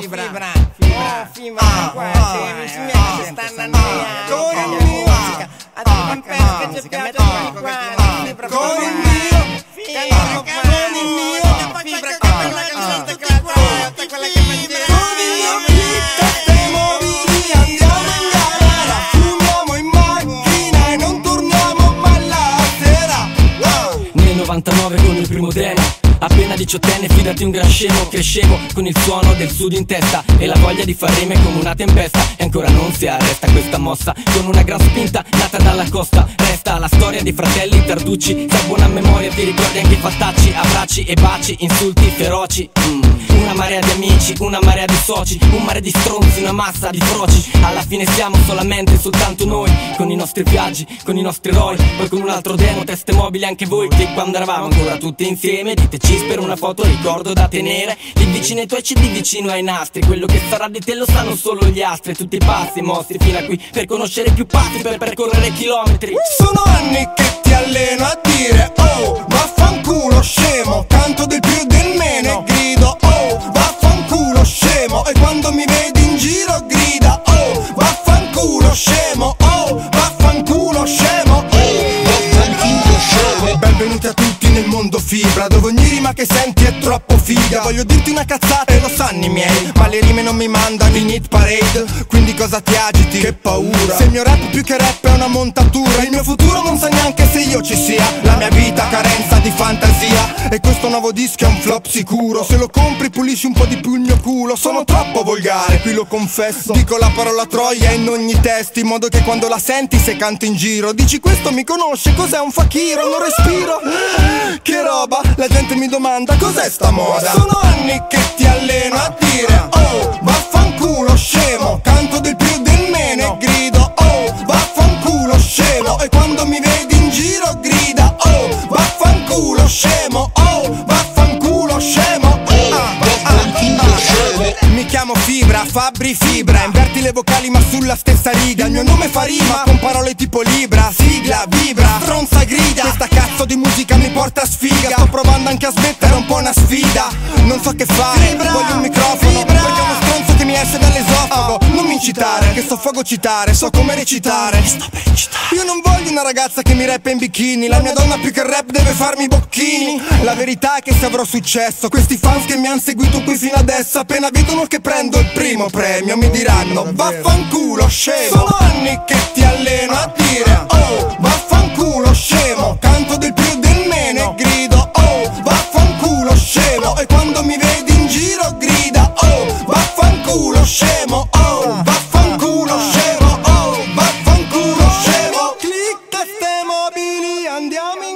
fibra, fibra, fibra, fibra, con il primo DNA Appena diciottenne, fidati un gran scemo Crescevo con il suono del sud in testa E la voglia di far rime come una tempesta. E ancora non si arresta questa mossa Con una gran spinta nata dalla costa. Resta la storia dei fratelli Tarducci Se buona memoria ti ricordi anche i fattacci Abbracci e baci, insulti feroci mm. Una marea di amici, una marea di soci Un mare di stronzi, una massa di froci Alla fine siamo solamente soltanto noi Con i nostri viaggi, con i nostri eroi. Poi con un altro demo, teste mobili anche voi Che quando eravamo ancora tutti insieme Diteci per una foto ricordo da tenere. Di vicino ai tuoi CD vicino ai nastri Quello che sarà di te lo sanno solo gli astri. Tutti i passi mostri fino a qui Per conoscere più passi, per percorrere chilometri. Sono anni che ti alleno a dire Oh, vaffanculo scemo Benvenuti a tutti nel mondo fibra Dove ogni rima che senti è troppo figa. Voglio dirti una cazzata e lo sanno i miei Ma le rime non mi mandano in hit parade. Quindi cosa ti agiti? Che paura. Se il mio rap più che rap è una montatura Il mio futuro non sa neanche se io ci sia. La mia vita E questo nuovo disco è un flop sicuro. Se lo compri pulisci un po' di più il mio culo. Sono troppo volgare, qui lo confesso. Dico la parola troia in ogni testo In modo che quando la senti se canto in giro Dici questo mi conosce, cos'è un fakiro? Non respiro. Che roba, la gente mi domanda cos'è sta moda? Sono anni che ti alleno a dire chiamo Fibra, Fabri Fibra Inverti le vocali ma sulla stessa riga Il mio nome fa rima con parole tipo Libra Sigla, vibra, stronza grida Questa cazzo di musica mi porta sfiga Sto provando anche a smettere, è un po' una sfida Non so che fare, voglio un microfono dall'esofago Non mi incitare, che so fuoco citare So come recitare. Io non voglio una ragazza che mi rappa in bikini La mia donna più che rap deve farmi i bocchini. La verità è che se avrò successo Questi fans che mi hanno seguito qui fino adesso Appena vedono che prendo il primo premio Mi diranno vaffanculo scemo Sono anni che ti India